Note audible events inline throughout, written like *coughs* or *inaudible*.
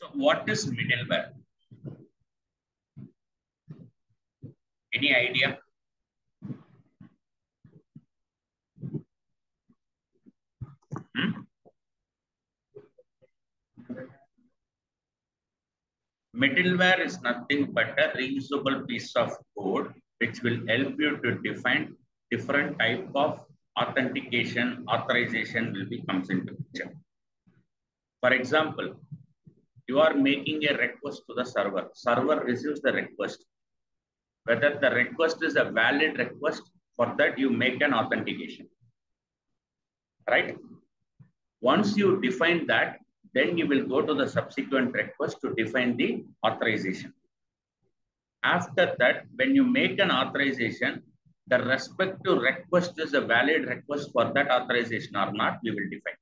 So what is middleware? Any idea? Hmm? Middleware is nothing but a reusable piece of code which will help you to define different type of authentication, authorization will be comes into picture. For example, you are making a request to the server. Server receives the request. Whether the request is a valid request, for that you make an authentication. Right? Once you define that, then you will go to the subsequent request to define the authorization. After that, when you make an authorization, the respective request is a valid request for that authorization or not, we will define.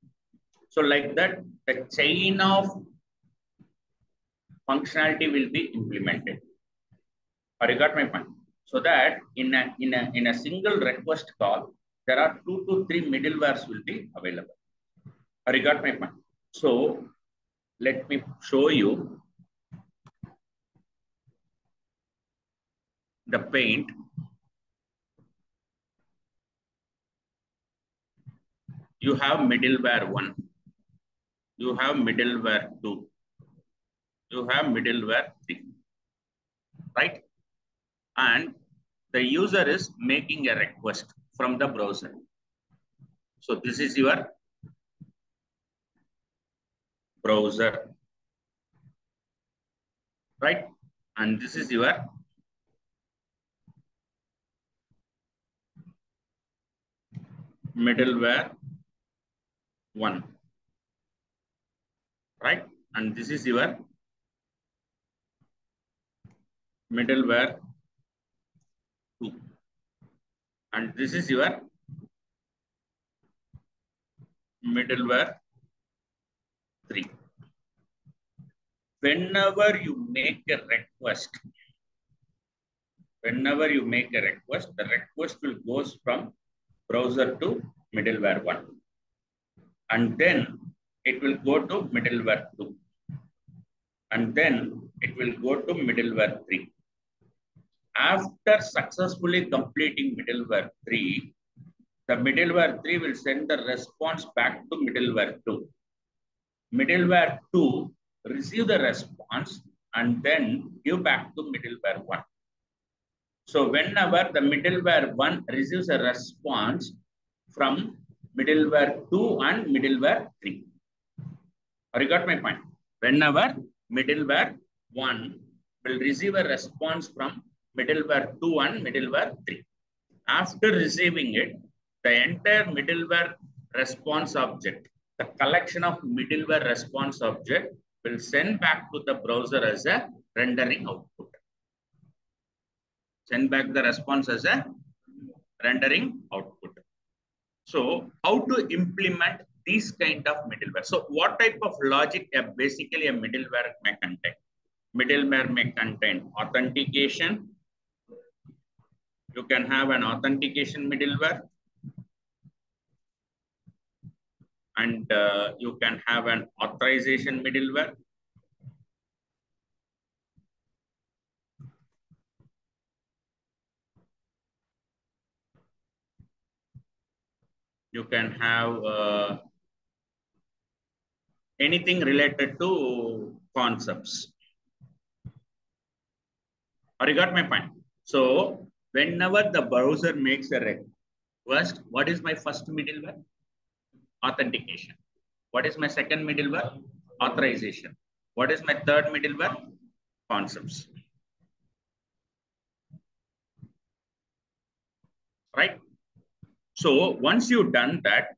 So like that, the chain of functionality will be implemented. You got my point? So that in a, in a, in a single request call, there are two to three middlewares will be available. You got my point? So let me show you the paint. You have middleware one. You have middleware two. You have middleware. Right? And the user is making a request from the browser. So this is your browser. Right? And this is your middleware one. Right? And this is your middleware two. And this is your middleware three. Whenever you make a request, whenever you make a request, the request will goes from browser to middleware one. And then it will go to middleware two. And then it will go to middleware three. After successfully completing middleware three, the middleware three will send the response back to middleware two middleware 2 receive the response and then give back to middleware 1. So whenever the middleware 1 receives a response from middleware 2 and middleware 3. Or you got my point? Whenever middleware 1 will receive a response from middleware 2 and middleware 3. After receiving it, the entire middleware response object the collection of middleware response object will send back to the browser as a rendering output. Send back the response as a rendering output. So how to implement these kind of middleware? So what type of logic basically a middleware may contain? Middleware may contain authentication. You can have an authentication middleware and uh, you can have an authorization middleware. You can have uh, anything related to concepts. Or you got my point? So whenever the browser makes a request, what is my first middleware? authentication. What is my second middleware? Authorization. What is my third middleware? Concepts. Right? So once you've done that,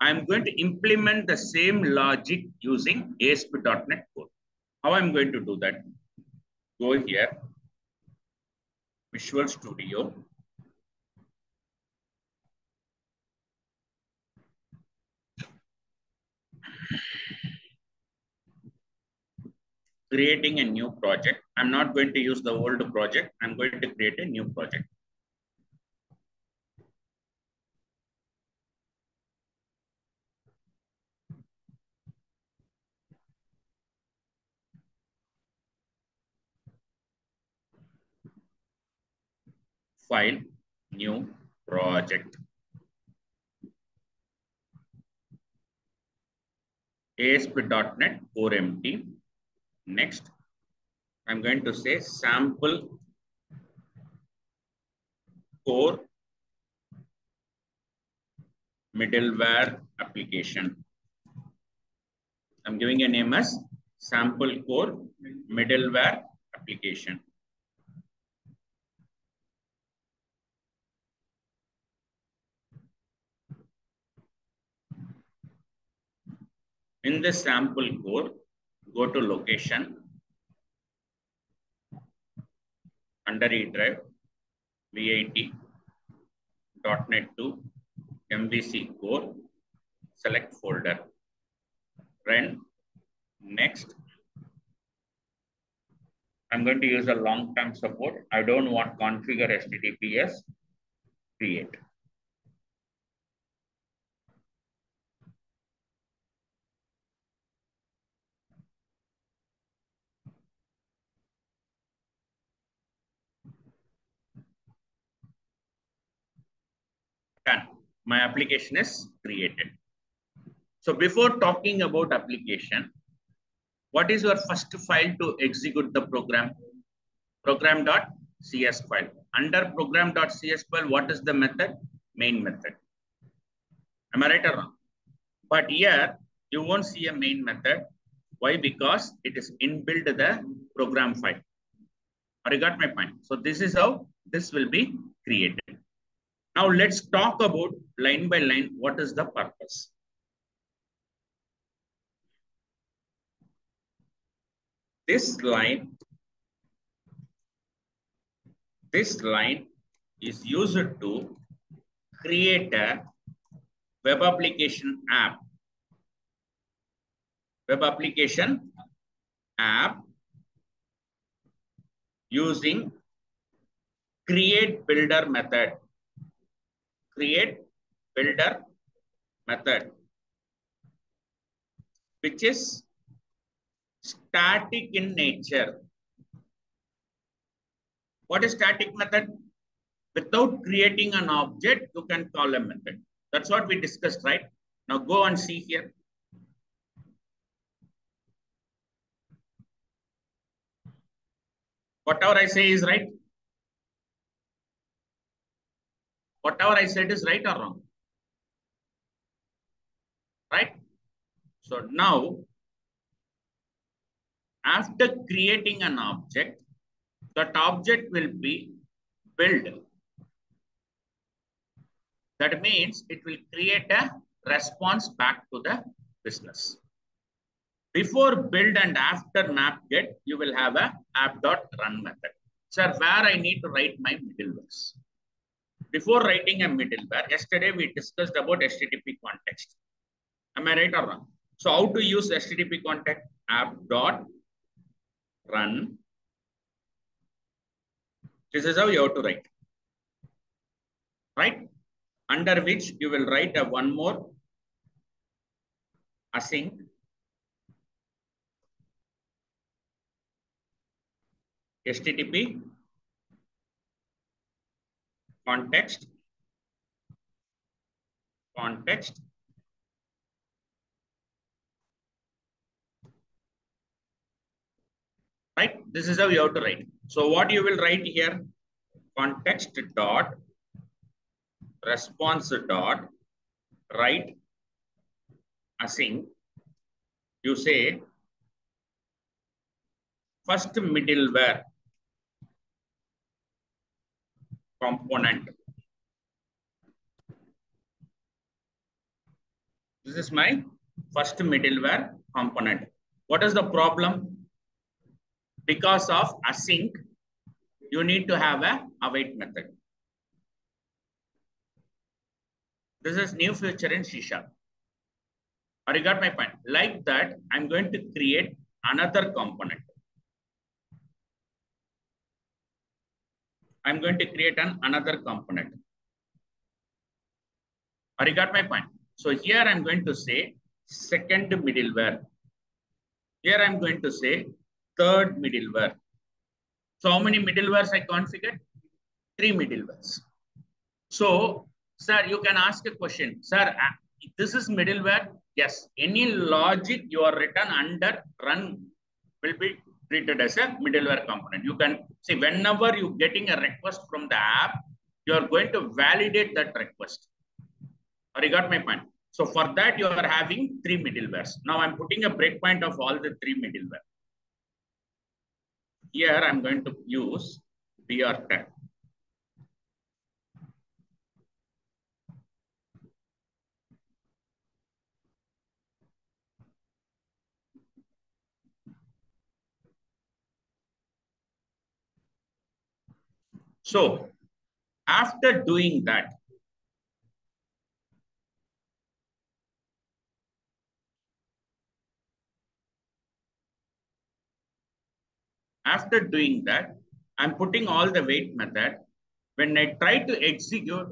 I'm going to implement the same logic using ASP.NET Core. How I'm going to do that? Go here, Visual Studio, creating a new project. I'm not going to use the old project. I'm going to create a new project. File, new project. ASP.NET Core empty. Next, I'm going to say sample core middleware application. I'm giving a name as sample core middleware application. In the sample core, go to location under E drive, VIT, .NET 2, MVC core, select folder, run, next. I'm going to use a long-term support. I don't want configure HTTPS, create. done. My application is created. So before talking about application, what is your first file to execute the program? Program.cs file. Under program.cs file, what is the method? Main method. Am I right or wrong? But here, you won't see a main method. Why? Because it is inbuilt the program file. Or you got my point. So this is how this will be created. Now let's talk about line by line, what is the purpose? This line, this line is used to create a web application app. Web application app using create builder method create builder method, which is static in nature. What is static method? Without creating an object, you can call a method. That's what we discussed, right? Now go and see here. Whatever I say is right. Whatever I said is right or wrong? Right? So now, after creating an object, that object will be built. That means it will create a response back to the business. Before build and after map get, you will have a app.run method. Sir, where I need to write my middlewares. Before writing a middleware, yesterday we discussed about HTTP context. Am I right or wrong? So how to use HTTP context? App dot run. This is how you have to write. Right? Under which you will write a one more async HTTP context, context, right? This is how you have to write. So what you will write here, context dot response dot write async. You say first middleware component. This is my first middleware component. What is the problem? Because of async, you need to have a await method. This is new feature in C Sharp. You got my point? Like that, I'm going to create another component. I'm going to create an another component. Or you got my point? So here I'm going to say second middleware. Here I'm going to say third middleware. So how many middlewares I configured? three middlewares. So, sir, you can ask a question. Sir, uh, this is middleware. Yes, any logic you are written under run will be treated as a middleware component. You can see whenever you're getting a request from the app, you're going to validate that request. I you got my point? So for that, you are having three middlewares. Now I'm putting a breakpoint of all the three middleware. Here I'm going to use BR10. So after doing that, after doing that, I'm putting all the weight method. When I try to execute,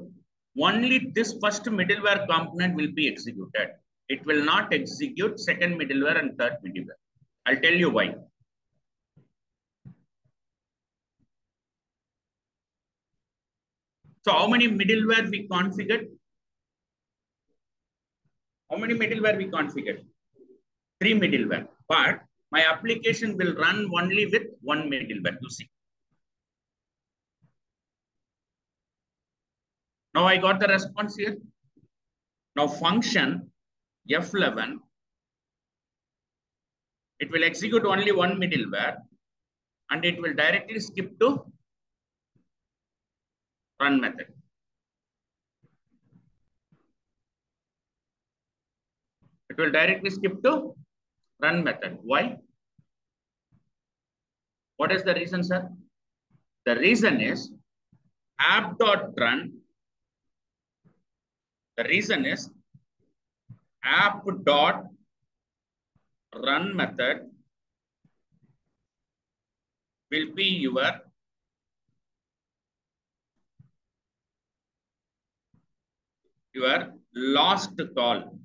only this first middleware component will be executed. It will not execute second middleware and third middleware. I'll tell you why. So how many middleware we configured? How many middleware we configured? Three middleware. But my application will run only with one middleware, you see. Now I got the response here. Now function F11, it will execute only one middleware and it will directly skip to run method. It will directly skip to run method. Why? What is the reason, sir? The reason is app.run. The reason is app.run method will be your your last call.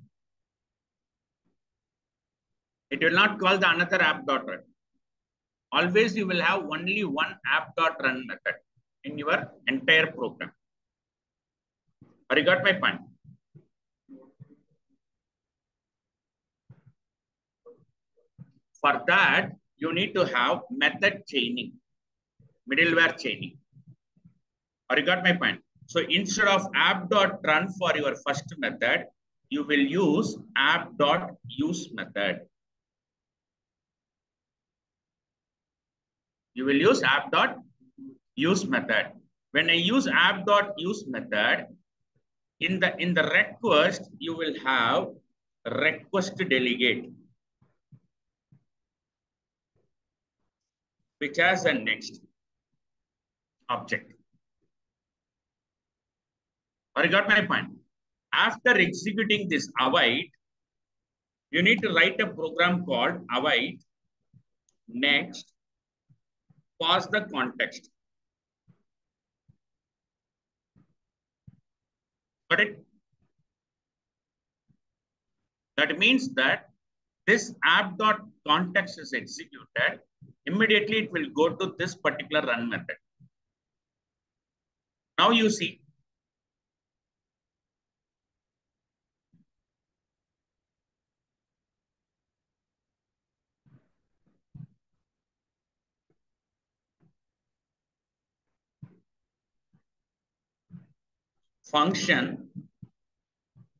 It will not call the another app dot run. Always you will have only one app dot run method in your entire program. Or you got my point? For that, you need to have method chaining, middleware chaining. Or you got my point? So instead of app.run for your first method, you will use app.use method. You will use app.use method. When I use app.use method, in the in the request, you will have request delegate, which has a next object. Or you got my point? After executing this await, you need to write a program called await next pass the context. Got it? That means that this app dot context is executed, immediately it will go to this particular run method. Now you see function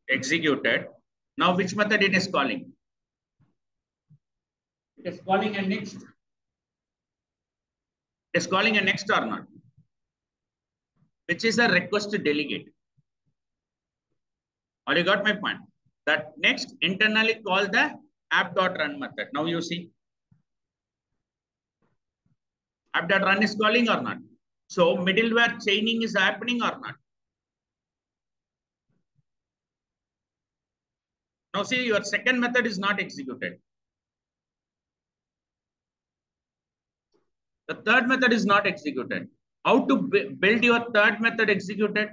executed. Now which method it is calling? It is calling a next. It is calling a next or not? Which is a request to delegate. Or you got my point? That next internally call the app.run method. Now you see. App.run is calling or not? So middleware chaining is happening or not? Now see, your second method is not executed. The third method is not executed. How to build your third method executed?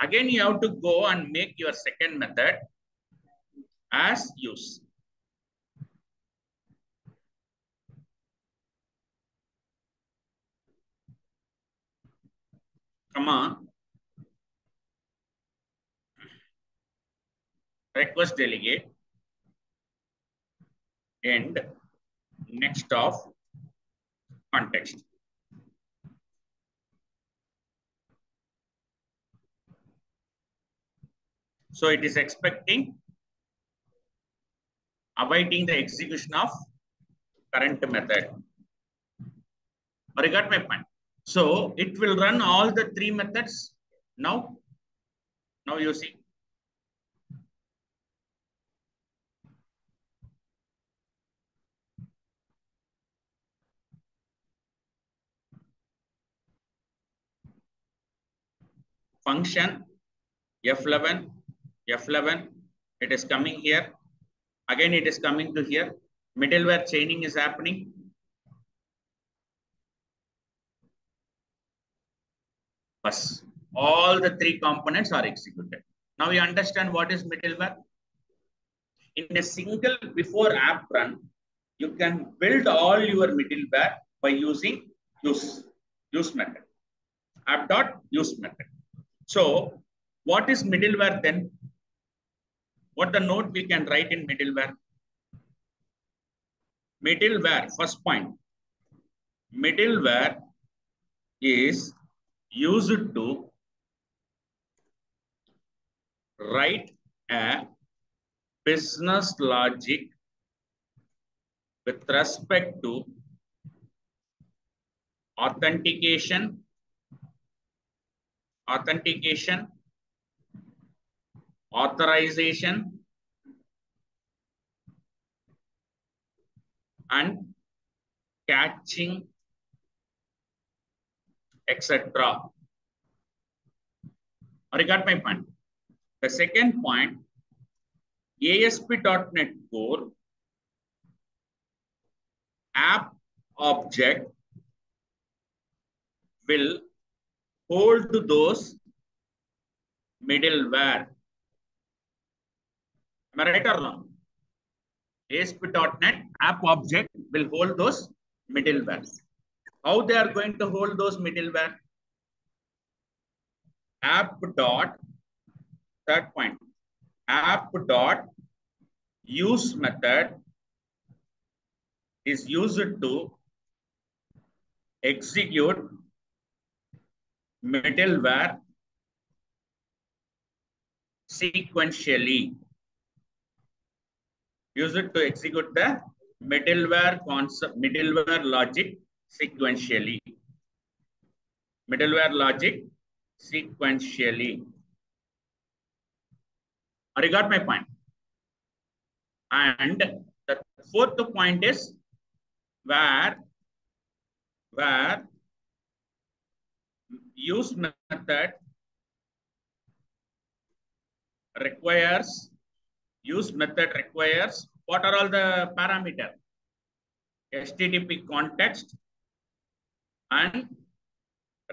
Again, you have to go and make your second method as use. comma request delegate and next of context. So it is expecting awaiting the execution of current method. Or my point? So it will run all the three methods now. Now you see. Function F11, F11, it is coming here. Again, it is coming to here. Middleware chaining is happening. Bus. All the three components are executed. Now you understand what is middleware? In a single before app run, you can build all your middleware by using use, use method. App dot use method. So what is middleware then? What the note we can write in middleware? Middleware, first point. Middleware is used to write a business logic with respect to authentication, authentication, authorization, and catching, etc. You got my point? The second point, ASP.NET Core app object will hold those middleware. Am I right or wrong? ASP.NET app object will hold those middleware. How they are going to hold those middleware? App dot, third point, app dot use method is used to execute middleware sequentially. Use it to execute the middleware concept, middleware logic sequentially. Middleware logic sequentially. You got my point? And the fourth point is where, where use method requires, use method requires, what are all the parameter? HTTP context and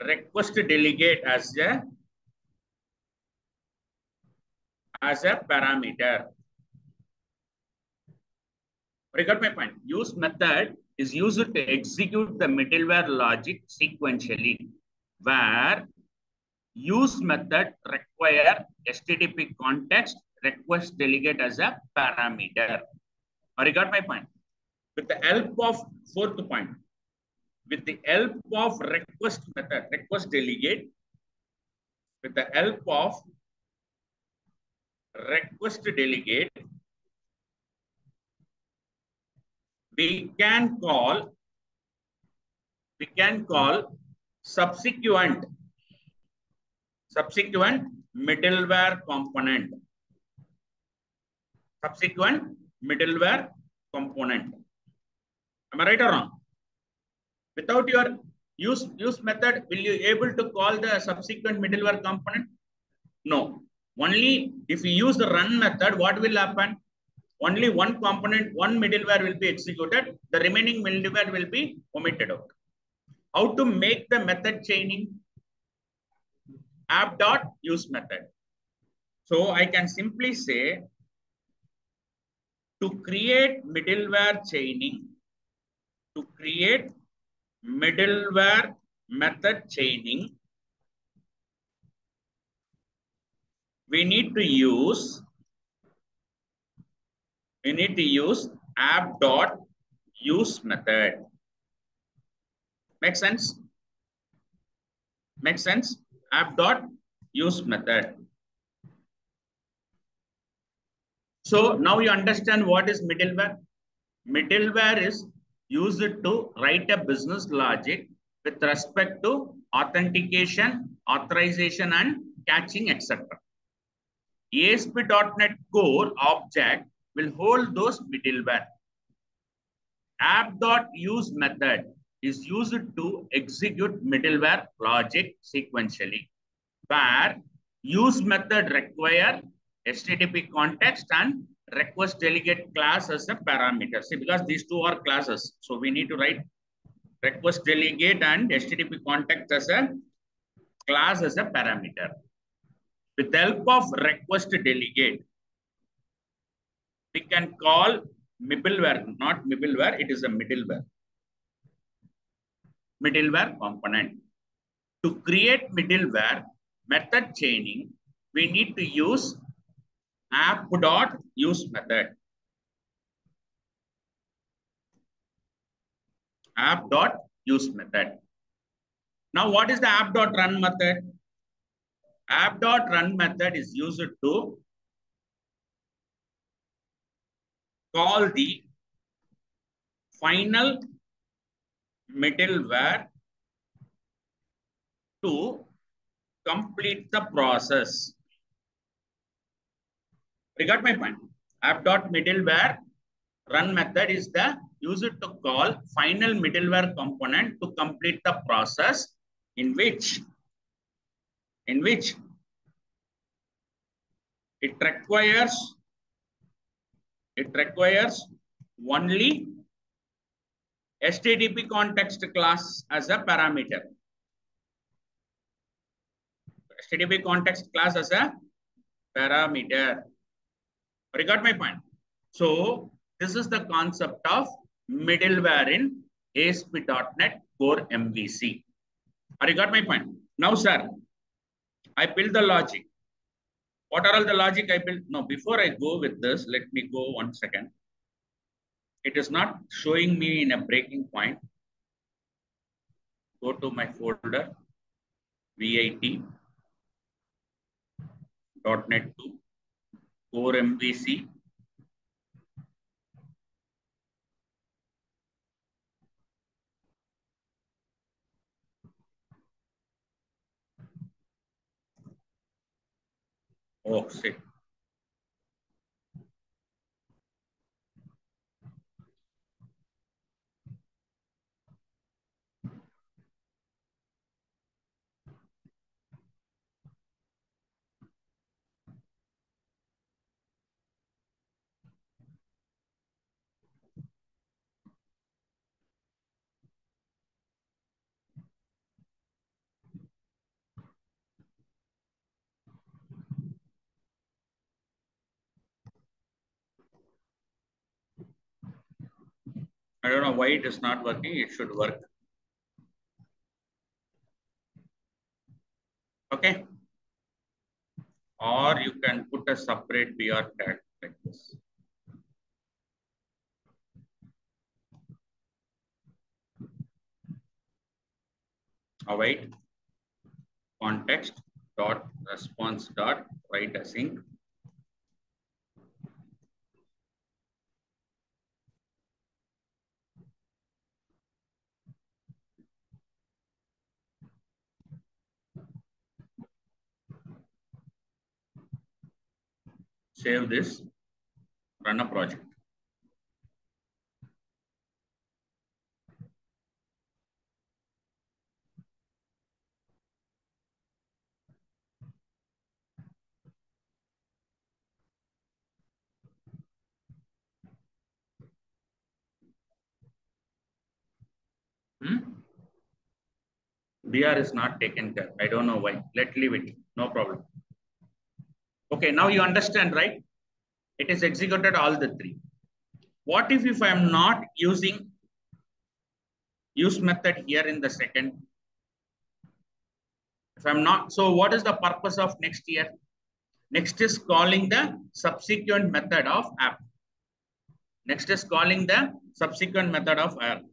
request delegate as a as a parameter. Got my point. Use method is used to execute the middleware logic sequentially, where use method require HTTP context request delegate as a parameter. Or you got my point? With the help of fourth point, with the help of request method, request delegate, with the help of request delegate, we can call, we can call subsequent, subsequent middleware component. Subsequent middleware component. Am I right or wrong? Without your use, use method, will you able to call the subsequent middleware component? No. Only if you use the run method, what will happen? Only one component, one middleware will be executed. The remaining middleware will be omitted out. How to make the method chaining? App dot use method. So I can simply say to create middleware chaining, to create middleware method chaining, we need to use we need to use app dot use method. Make sense? Make sense? App dot use method. So now you understand what is middleware. Middleware is used to write a business logic with respect to authentication, authorization, and catching, etc. ASP.NET Core object will hold those middleware. App.use method is used to execute middleware logic sequentially, where use method require HTTP context and request delegate class as a parameter. See, because these two are classes, so we need to write request delegate and HTTP context as a class as a parameter. With the help of request delegate, we can call middleware, not middleware, it is a middleware. Middleware component. To create middleware method chaining, we need to use app.use method. app.use method. Now, what is the app.run method? App.run method is used to call the final middleware to complete the process. You my point? App.middleware middleware run method is the used to call final middleware component to complete the process in which in which it requires it requires only HTTP context class as a parameter. HTTP context class as a parameter. You got my point? So this is the concept of middleware in ASP.NET Core MVC. You got my point? Now, sir, I build the logic. What are all the logic I built? No, before I go with this, let me go one second. It is not showing me in a breaking point. Go to my folder, VIT, dot .NET 2, Core MVC, Oh, shit. I don't know why it is not working. It should work. Okay. Or you can put a separate BR tag like this. Await context dot response dot write async save this, run a project. Hmm? BR is not taken care. I don't know why. Let leave it. No problem. Okay, now you understand, right? It is executed all the three. What if, if I am not using use method here in the second? If I'm not, so what is the purpose of next year? Next is calling the subsequent method of app. Next is calling the subsequent method of app.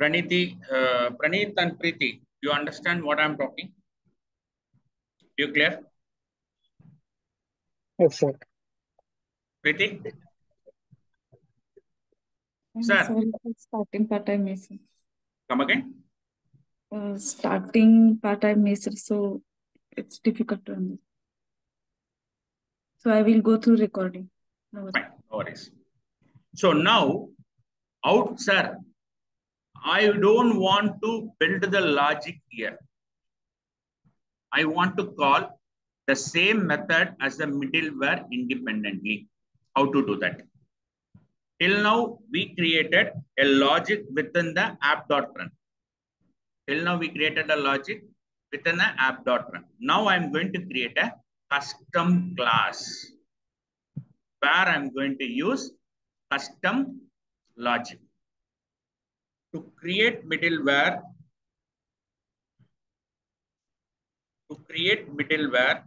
Praniti, uh, Pranit and Preeti, you understand what I'm talking? You clear? Yes, sir. Preeti? Sir. sir, starting part time is Come again? uh, starting part time is so it's difficult to understand. So I will go through recording. No worries. Fine, no worries. So now, out, sir, I don't want to build the logic here. I want to call the same method as the middleware independently. How to do that? Till now, we created a logic within the app.run. Till now, we created a logic within the app.run. Now, I'm going to create a custom class where I'm going to use custom logic. To create middleware, to create middleware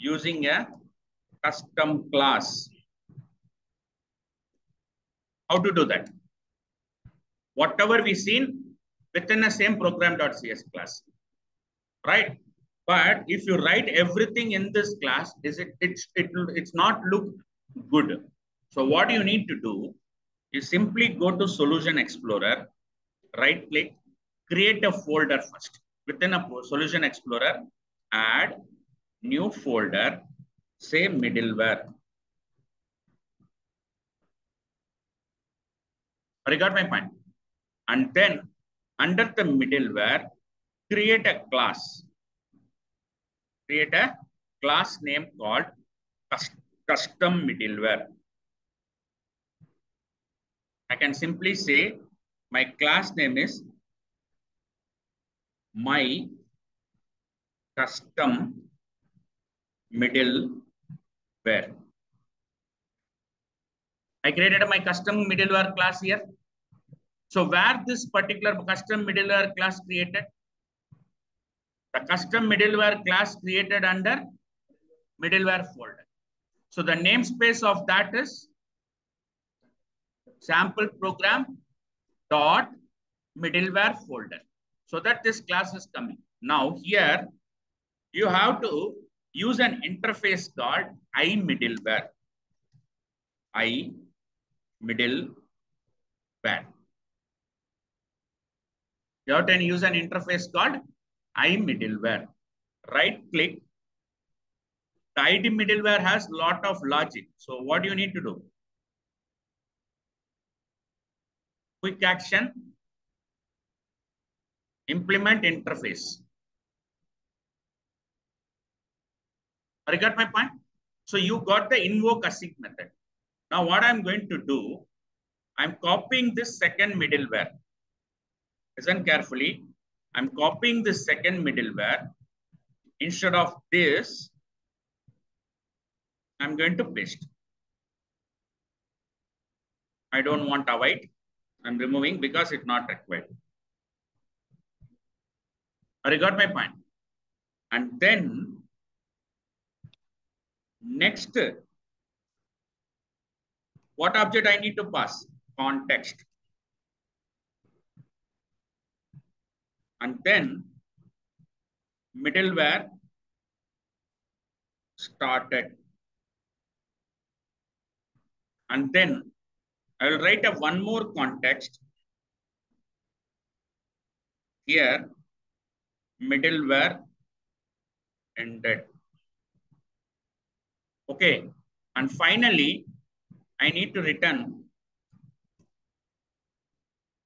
using a custom class. How to do that? Whatever we seen within a same program.cs class, right? But if you write everything in this class, is it it's it it's not look good. So what you need to do is simply go to Solution Explorer, right click, create a folder first. Within a Solution Explorer, add new folder, say middleware. I got my point. And then under the middleware, create a class. Create a class name called custom middleware. I can simply say my class name is my custom middleware. I created my custom middleware class here. So where this particular custom middleware class created? The custom middleware class created under middleware folder. So the namespace of that is sample program dot middleware folder. So that this class is coming. Now here you have to use an interface called IMiddleware. I middleware. You have to use an interface called IMiddleware. Right click. The ID middleware has a lot of logic. So what do you need to do? Quick action. Implement interface. I got my point? So you got the invoke async method. Now what I'm going to do, I'm copying this second middleware. Listen carefully. I'm copying this second middleware. Instead of this, I'm going to paste. I don't want avoid. I'm removing because it's not required. I got my point. And then next, what object I need to pass? Context. And then middleware started. And then I will write a one more context. Here, middleware ended. Okay. And finally, I need to return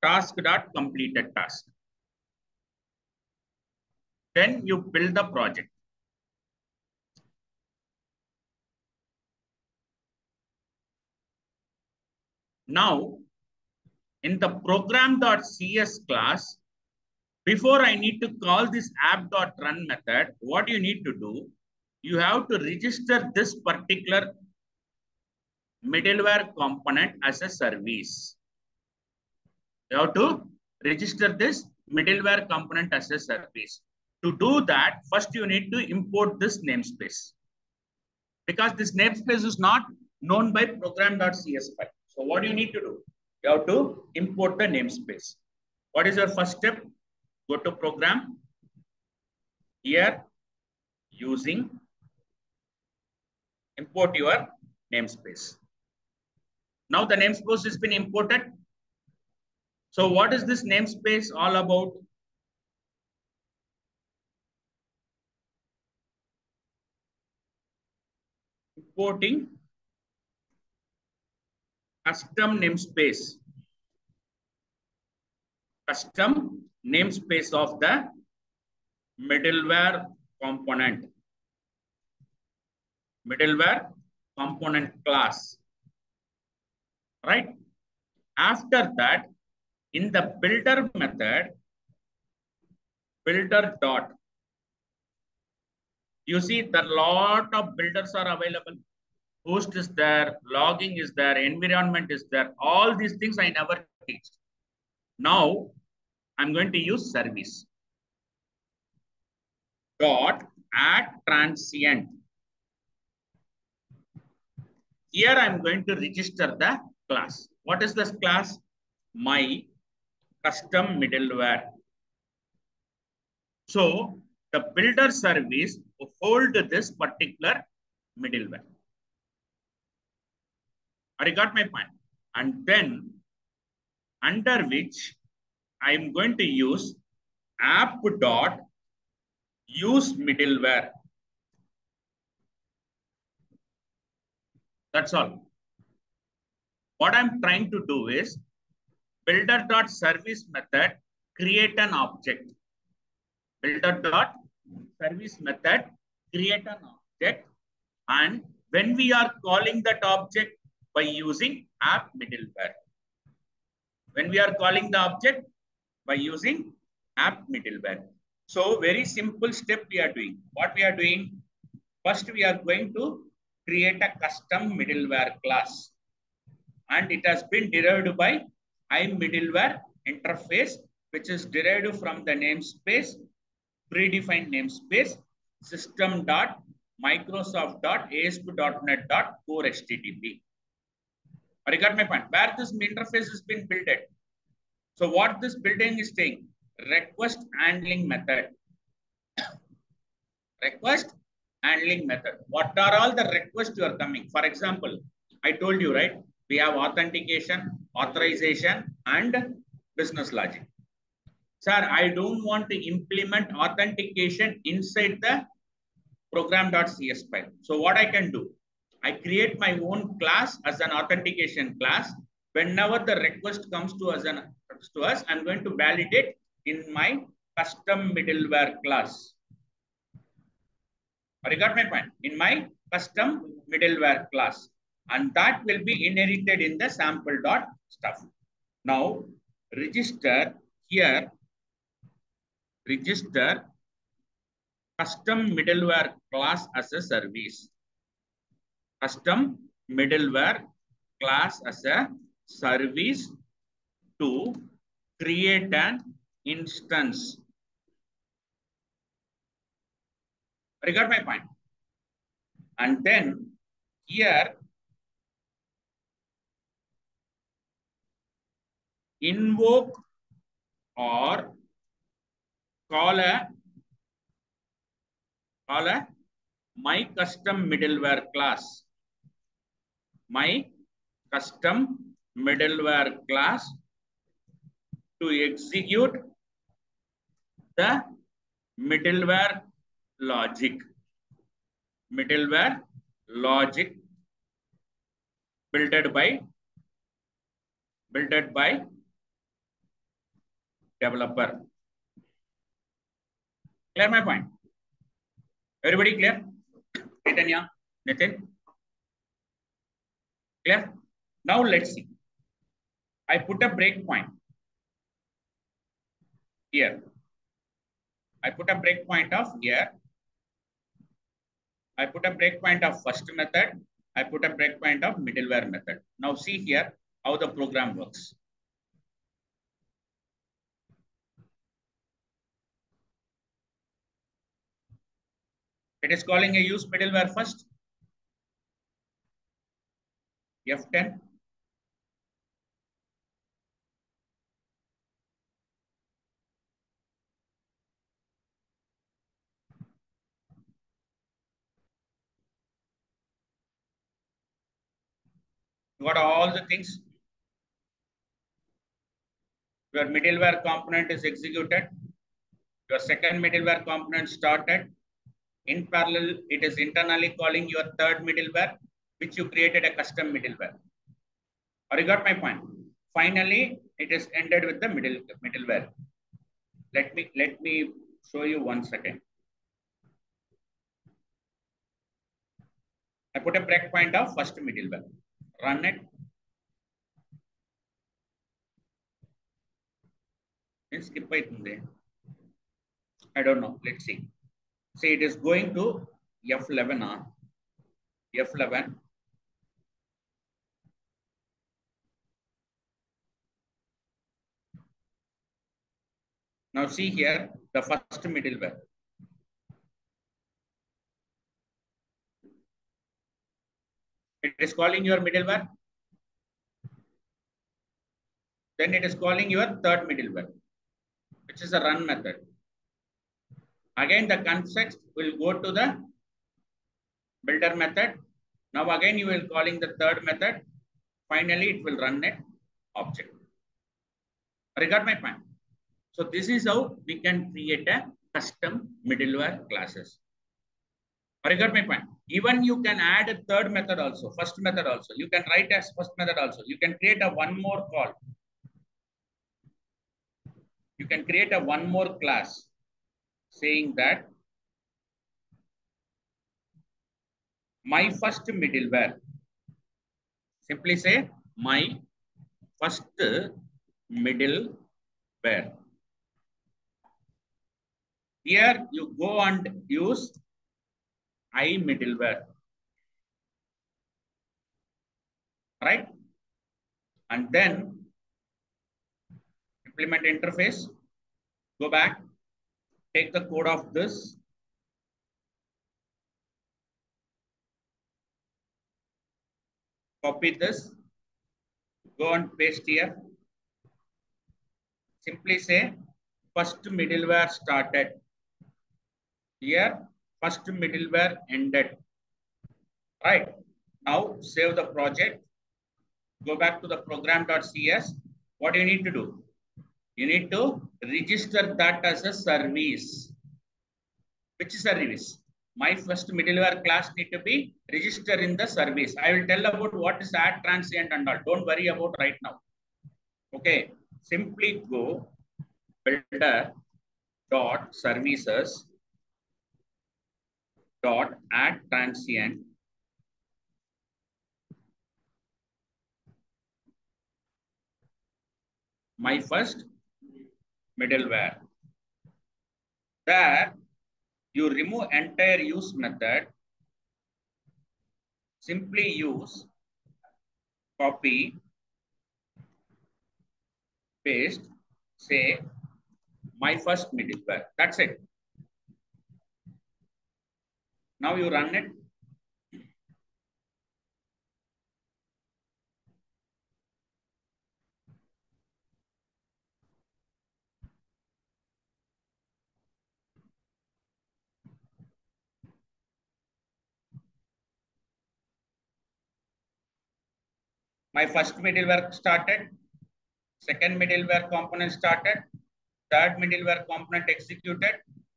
task dot completed task. Then you build the project. Now, in the program.cs class, before I need to call this app.run method, what you need to do, you have to register this particular middleware component as a service. You have to register this middleware component as a service. To do that, first you need to import this namespace. Because this namespace is not known by program.cs file. So what do you need to do? You have to import the namespace. What is your first step? Go to program. Here, using import your namespace. Now the namespace has been imported. So what is this namespace all about? Importing custom namespace. Custom namespace of the middleware component. Middleware component class. Right? After that, in the builder method, builder dot. You see the lot of builders are available. Host is there, logging is there, environment is there. All these things I never teach. Now, I'm going to use service. Dot add transient. Here I'm going to register the class. What is this class? My custom middleware. So the builder service hold this particular middleware. I got my point. And then under which I'm going to use app dot use middleware. That's all. What I'm trying to do is builder dot service method create an object. Builder dot service method create an object and when we are calling that object by using app middleware. When we are calling the object by using app middleware. So very simple step we are doing. What we are doing? First, we are going to create a custom middleware class. And it has been derived by IMiddleware interface, which is derived from the namespace, predefined namespace, system.microsoft.asp.net.core HTTP. I got my point. Where this interface has been built. at. So what this building is saying, request handling method. *coughs* request handling method. What are all the requests you are coming? For example, I told you, right? We have authentication, authorization, and business logic. Sir, I don't want to implement authentication inside the program.cs file. So what I can do? I create my own class as an authentication class. Whenever the request comes to us, an, to us, I'm going to validate in my custom middleware class. I got my point. In my custom middleware class. And that will be inherited in the sample dot stuff. Now, register here, register custom middleware class as a service. Custom middleware class as a service to create an instance. I got my point. And then here, invoke or call a call a my custom middleware class my custom middleware class to execute the middleware logic middleware logic built by built by developer clear my point everybody clear Chaitanya, Nitin clear now let's see I put a breakpoint here. I put a breakpoint of here. I put a breakpoint of first method. I put a breakpoint of middleware method. Now see here how the program works. It is calling a use middleware first. F10. You got all the things. Your middleware component is executed. Your second middleware component started. In parallel, it is internally calling your third middleware, which you created a custom middleware. Or you got my point? Finally, it is ended with the middle middleware. Let me let me show you one second. I put a breakpoint of first middleware run it. skip it. I don't know. Let's see. See, it is going to F11. Huh? F11. Now see here, the first middleware. It is calling your middleware. Then it is calling your third middleware, which is a run method. Again, the context will go to the builder method. Now again, you will calling the third method. Finally, it will run an object. Regard my point. So this is how we can create a custom middleware classes. Regard my point. Even you can add a third method also, first method also. You can write as first method also. You can create a one more call. You can create a one more class saying that my first middleware. Simply say my first middleware. Here you go and use I middleware. Right? And then implement interface. Go back take the code of this. Copy this. Go and paste here. Simply say first middleware started. Here, first middleware ended. Right. Now save the project. Go back to the program.cs. What do you need to do? you need to register that as a service. Which is a service? My first middleware class need to be registered in the service. I will tell about what is add transient and all. Don't worry about right now. Okay. Simply go builder dot services dot add transient my first middleware. There, you remove entire use method. Simply use copy, paste, say my first middleware. That's it. Now you run it. my first middleware started, second middleware component started, third middleware component executed,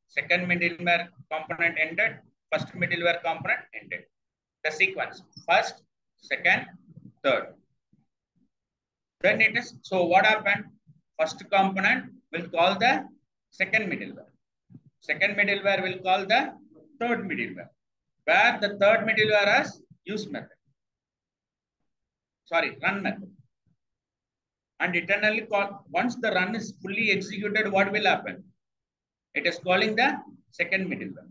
second middleware component ended, first middleware component ended. The sequence, first, second, third. Then it is, so what happened? First component will call the second middleware. Second middleware will call the third middleware, where the third middleware has use method sorry, run method. And eternally call, once the run is fully executed, what will happen? It is calling the second middleware.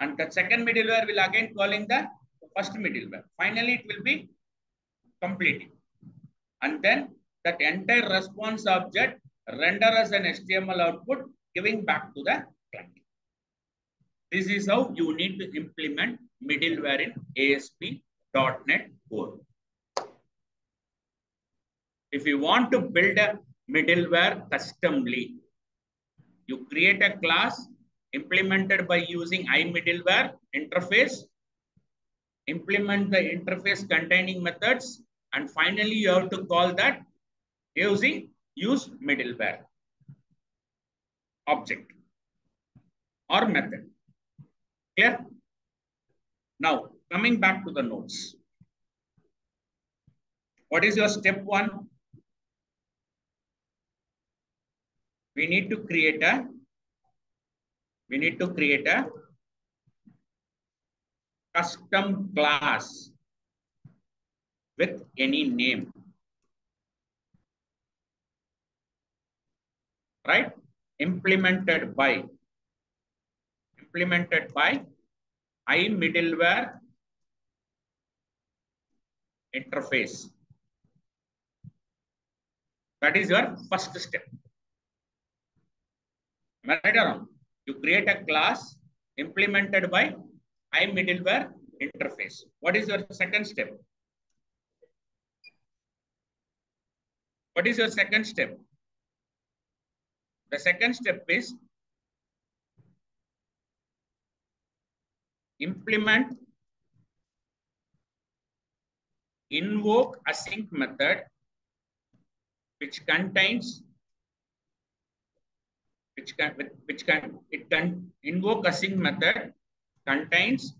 And the second middleware will again calling the first middleware. Finally, it will be completing. And then that entire response object render as an HTML output, giving back to the client. This is how you need to implement middleware in ASP.NET Core. If you want to build a middleware customly, you create a class implemented by using IMiddleware interface, implement the interface containing methods, and finally you have to call that using use middleware object or method. Clear? Now, coming back to the notes. What is your step one? We need to create a we need to create a custom class with any name. Right? Implemented by implemented by i middleware interface. That is your first step. Am I right or wrong? You create a class implemented by IMiddleware interface. What is your second step? What is your second step? The second step is implement invoke async method which contains which can which can it can invoke async method contains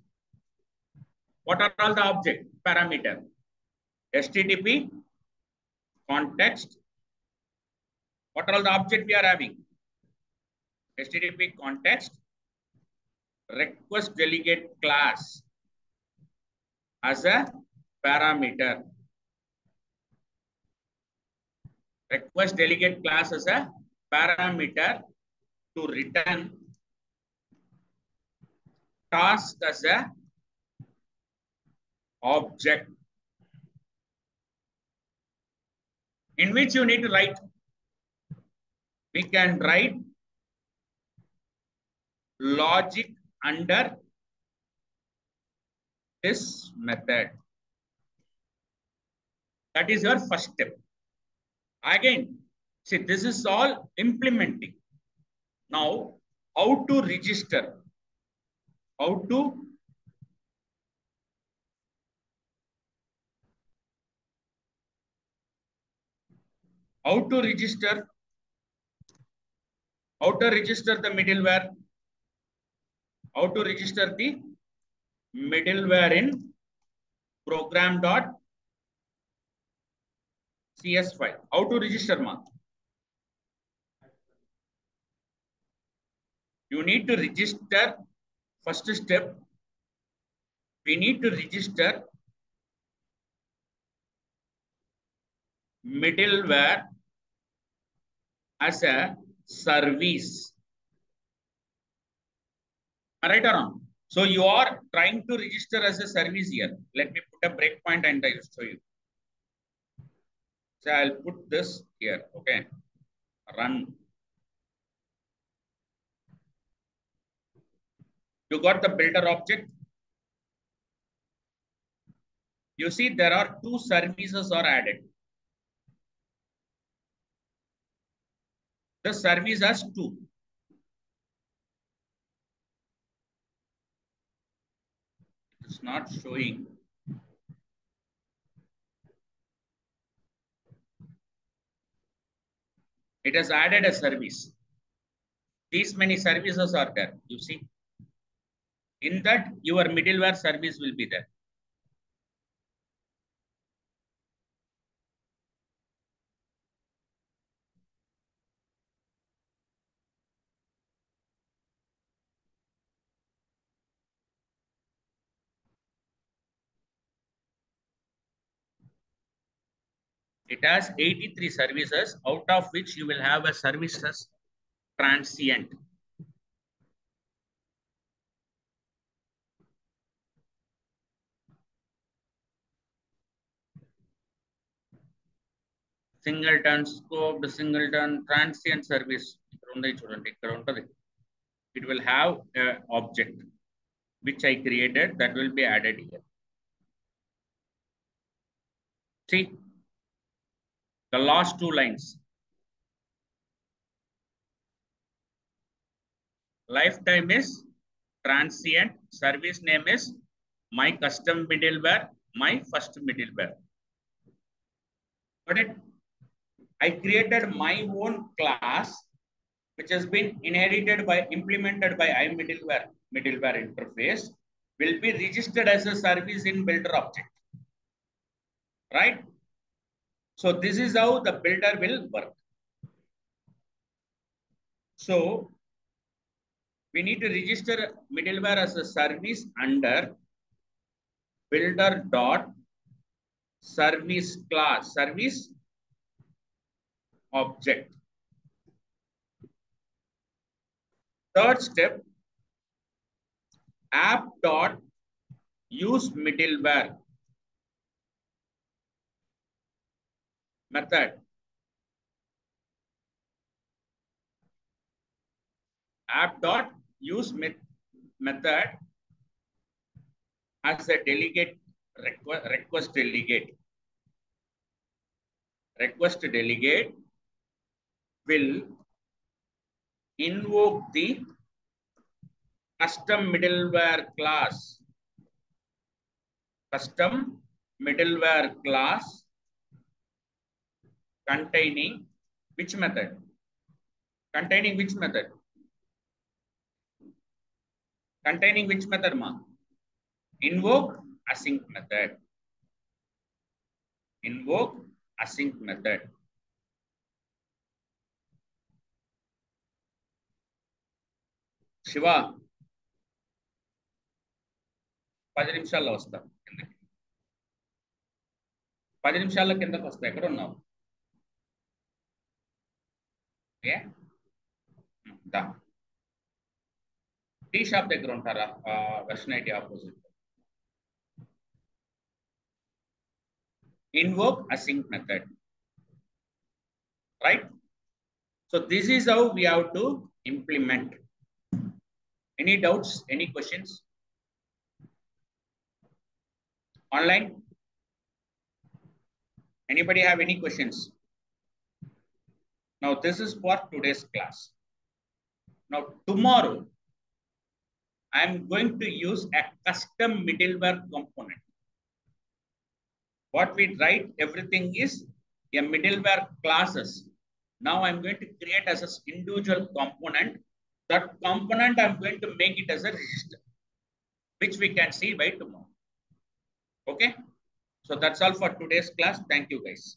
what are all the object parameter http context what are all the object we are having http context request delegate class as a parameter request delegate class as a parameter to return task as a object in which you need to write. We can write logic under this method. That is your first step. Again see this is all implementing now how to register how to how to register how to register the middleware how to register the middleware in program dot cs file how to register ma you need to register first step. We need to register middleware as a service. Right or wrong? So you are trying to register as a service here. Let me put a breakpoint and i will show you. So i'll put this here okay? Run You got the builder object. You see there are two services are added. The service has two. It's not showing. It has added a service. These many services are there, you see. In that, your middleware service will be there. It has 83 services, out of which you will have a services transient. Singleton scoped singleton transient service ఇక్కడ ఉన్నాయి చూడండి ఇక్కడ ఉంటది it will have an object which I created that will be added here. See, the last two lines. Lifetime is transient, service name is my custom middleware, my first middleware. Got it? I created my own class, which has been inherited by, implemented by IMiddleware middleware interface, will be registered as a service in builder object. Right? So this is how the builder will work. So we need to register middleware as a service under builder dot service class service object. Third step, app dot use middleware method. App dot use method as a delegate request, request delegate. Request delegate will invoke the custom middleware class. Custom middleware class containing which method? Containing which method? Containing which method, ma? Invoke async method. Invoke async method. Shiva. పది నిమిషాల్లో వస్తా. కిందకి. పది నిమిషాల్లో కిందకి వస్తా. ఎక్కడ ఉన్నావు ఏ టీ షాప్ దగ్గర ఉంటారా? West IT opposite. invoke async method right so this is how we have to implement any doubts any questions? Online? Anybody have any questions? Now this is for today's class. Now tomorrow i am going to use a custom middleware component. What we write everything is a middleware classes. Now i'm going to create as an individual component that component i'm going to make it as a register which we can see by tomorrow. Okay? So that's all for today's class. Thank you guys